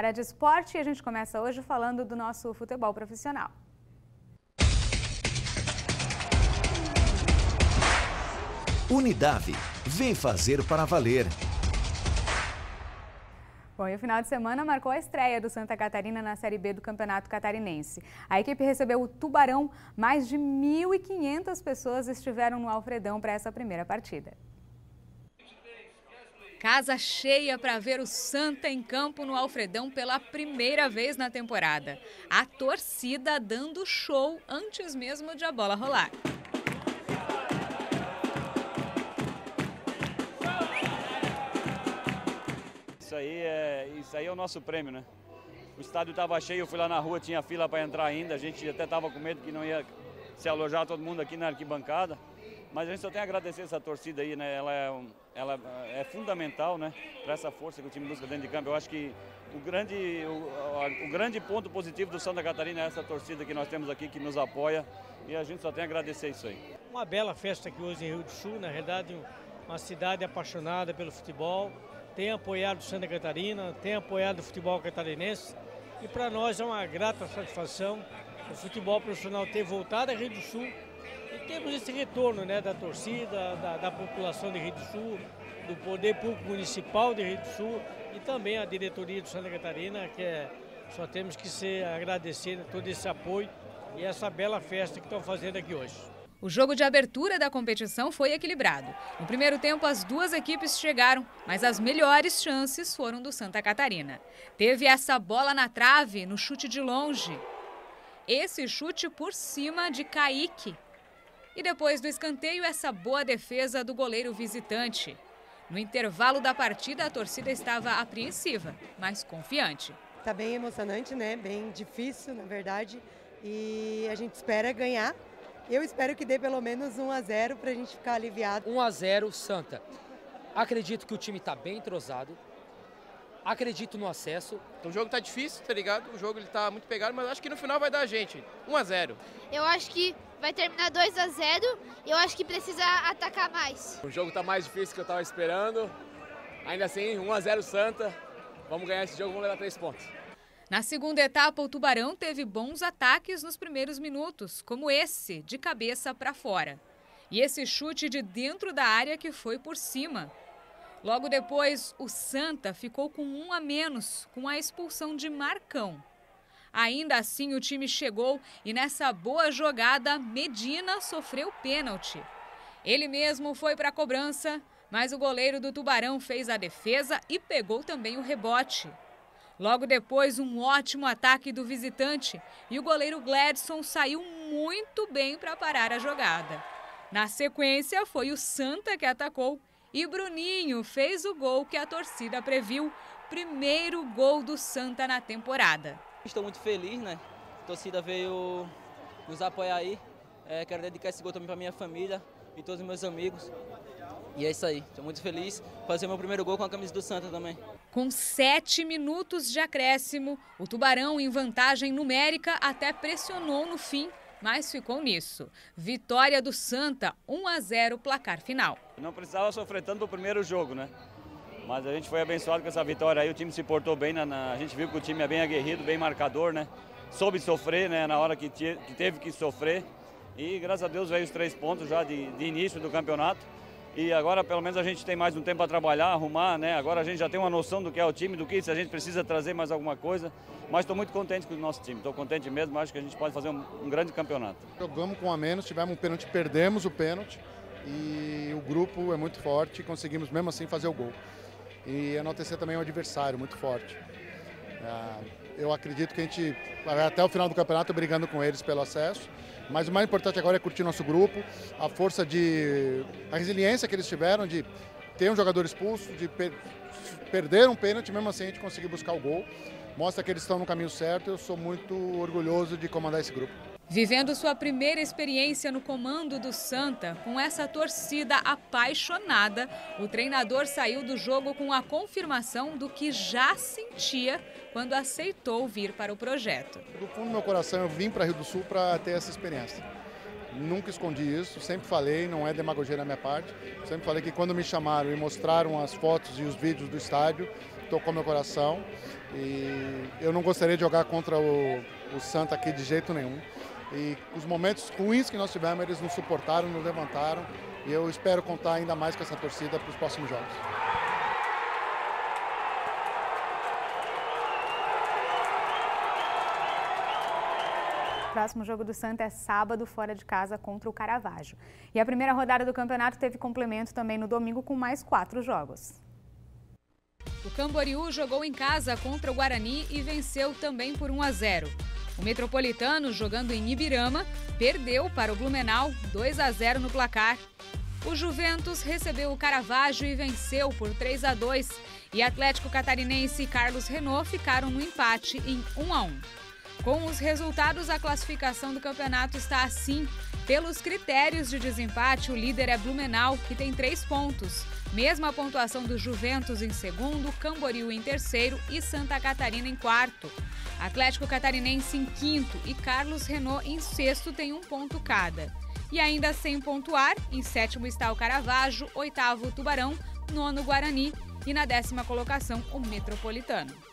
área de esporte e a gente começa hoje falando do nosso futebol profissional. Unidade, vem fazer para valer. Bom, e o final de semana marcou a estreia do Santa Catarina na Série B do Campeonato Catarinense. A equipe recebeu o Tubarão, mais de 1.500 pessoas estiveram no Alfredão para essa primeira partida. Casa cheia para ver o Santa em campo no Alfredão pela primeira vez na temporada. A torcida dando show antes mesmo de a bola rolar. Isso aí é, isso aí é o nosso prêmio, né? O estádio estava cheio, eu fui lá na rua, tinha fila para entrar ainda, a gente até estava com medo que não ia se alojar todo mundo aqui na arquibancada. Mas a gente só tem a agradecer essa torcida aí, né? Ela é, ela é fundamental, né? Para essa força que o time busca dentro de campo. Eu acho que o grande, o, o, grande ponto positivo do Santa Catarina é essa torcida que nós temos aqui, que nos apoia. E a gente só tem a agradecer isso aí. Uma bela festa aqui hoje em Rio do Sul, na realidade, uma cidade apaixonada pelo futebol tem apoiado Santa Catarina, tem apoiado o futebol catarinense e para nós é uma grata satisfação o futebol profissional ter voltado a Rio do Sul temos esse retorno né, da torcida, da, da população de Rio do Sul, do poder público municipal de Rio do Sul e também a diretoria do Santa Catarina, que é, só temos que ser agradecer todo esse apoio e essa bela festa que estão fazendo aqui hoje. O jogo de abertura da competição foi equilibrado. No primeiro tempo, as duas equipes chegaram, mas as melhores chances foram do Santa Catarina. Teve essa bola na trave no chute de longe. Esse chute por cima de Kaique. E depois do escanteio, essa boa defesa do goleiro visitante. No intervalo da partida, a torcida estava apreensiva, mas confiante. Está bem emocionante, né? Bem difícil, na verdade. E a gente espera ganhar eu espero que dê pelo menos 1 a 0 para a gente ficar aliviado. 1 a 0 Santa. Acredito que o time está bem entrosado. Acredito no acesso. O jogo tá difícil, tá ligado? O jogo ele tá muito pegado, mas acho que no final vai dar a gente. 1 a 0. Eu acho que vai terminar 2 a 0. Eu acho que precisa atacar mais. O jogo tá mais difícil que eu tava esperando. Ainda assim, 1 a 0 Santa. Vamos ganhar esse jogo, vamos levar três pontos. Na segunda etapa, o Tubarão teve bons ataques nos primeiros minutos, como esse, de cabeça para fora. E esse chute de dentro da área que foi por cima. Logo depois, o Santa ficou com um a menos, com a expulsão de Marcão. Ainda assim, o time chegou e nessa boa jogada, Medina sofreu pênalti. Ele mesmo foi para a cobrança, mas o goleiro do Tubarão fez a defesa e pegou também o rebote. Logo depois, um ótimo ataque do visitante e o goleiro Gladson saiu muito bem para parar a jogada. Na sequência, foi o Santa que atacou e Bruninho fez o gol que a torcida previu. Primeiro gol do Santa na temporada. Estou muito feliz, né? A torcida veio nos apoiar aí. É, quero dedicar esse gol também para minha família e todos os meus amigos. E é isso aí. Estou muito feliz. Fazer meu primeiro gol com a camisa do Santa também. Com sete minutos de acréscimo, o Tubarão, em vantagem numérica, até pressionou no fim, mas ficou nisso. Vitória do Santa, 1 a 0 placar final. Não precisava sofrer tanto o primeiro jogo, né? Mas a gente foi abençoado com essa vitória aí. O time se portou bem. Na, a gente viu que o time é bem aguerrido, bem marcador, né? Soube sofrer, né? Na hora que, que teve que sofrer. E graças a Deus veio os três pontos já de, de início do campeonato. E agora pelo menos a gente tem mais um tempo para trabalhar, arrumar, né? Agora a gente já tem uma noção do que é o time, do que se a gente precisa trazer mais alguma coisa. Mas estou muito contente com o nosso time, estou contente mesmo, acho que a gente pode fazer um, um, grande campeonato. Jogamos com a menos, tivemos um pênalti, perdemos o pênalti e o grupo é muito forte, conseguimos mesmo assim fazer o gol. E enaltecer também o adversário, muito forte. Ah, eu acredito que a gente vai até o final do campeonato brigando com eles pelo acesso. Mas o mais importante agora é curtir nosso grupo, a força de. a resiliência que eles tiveram de ter um jogador expulso, de per, perder um pênalti, mesmo assim a gente conseguir buscar o gol. Mostra que eles estão no caminho certo. Eu sou muito orgulhoso de comandar esse grupo. Vivendo sua primeira experiência no comando do Santa, com essa torcida apaixonada, o treinador saiu do jogo com a confirmação do que já sentia quando aceitou vir para o projeto. Do fundo do meu coração, eu vim para Rio do Sul para ter essa experiência. Nunca escondi isso, sempre falei, não é demagogia da minha parte. Sempre falei que quando me chamaram e mostraram as fotos e os vídeos do estádio, tocou meu coração. E eu não gostaria de jogar contra o, o Santa aqui de jeito nenhum. E os momentos ruins que nós tivemos, eles nos suportaram, nos levantaram. E eu espero contar ainda mais com essa torcida para os próximos jogos. O próximo jogo do Santa é sábado, fora de casa, contra o Caravaggio. E a primeira rodada do campeonato teve complemento também no domingo, com mais quatro jogos. O Camboriú jogou em casa contra o Guarani e venceu também por 1 a 0. O Metropolitano, jogando em Ibirama, perdeu para o Blumenau 2 a 0 no placar. O Juventus recebeu o Caravaggio e venceu por 3 a 2. E Atlético Catarinense e Carlos Renault ficaram no empate em 1 a 1. Com os resultados, a classificação do campeonato está assim. Pelos critérios de desempate, o líder é Blumenau, que tem três pontos. Mesma pontuação do Juventus em segundo, Camboriú em terceiro e Santa Catarina em quarto. Atlético Catarinense em quinto e Carlos Renault em sexto tem um ponto cada. E ainda sem pontuar, em sétimo está o Caravaggio, oitavo o Tubarão, nono Guarani e na décima colocação o Metropolitano.